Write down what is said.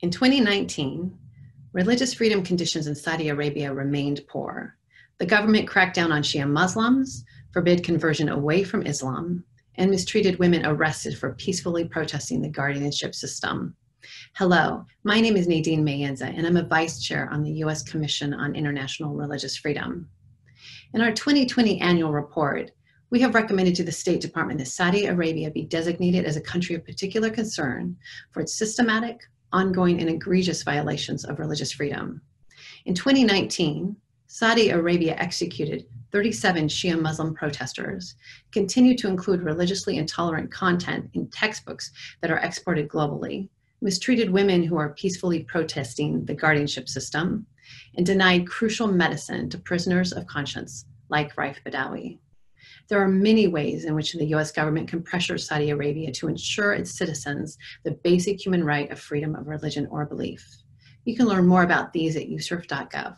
In 2019, religious freedom conditions in Saudi Arabia remained poor. The government cracked down on Shia Muslims, forbid conversion away from Islam, and mistreated women arrested for peacefully protesting the guardianship system. Hello, my name is Nadine Maenza, and I'm a vice chair on the U.S. Commission on International Religious Freedom. In our 2020 annual report, we have recommended to the State Department that Saudi Arabia be designated as a country of particular concern for its systematic, ongoing, and egregious violations of religious freedom. In 2019, Saudi Arabia executed 37 Shia Muslim protesters, continued to include religiously intolerant content in textbooks that are exported globally, mistreated women who are peacefully protesting the guardianship system, and denied crucial medicine to prisoners of conscience like Raif Badawi. There are many ways in which the US government can pressure Saudi Arabia to ensure its citizens the basic human right of freedom of religion or belief. You can learn more about these at uscirf.gov.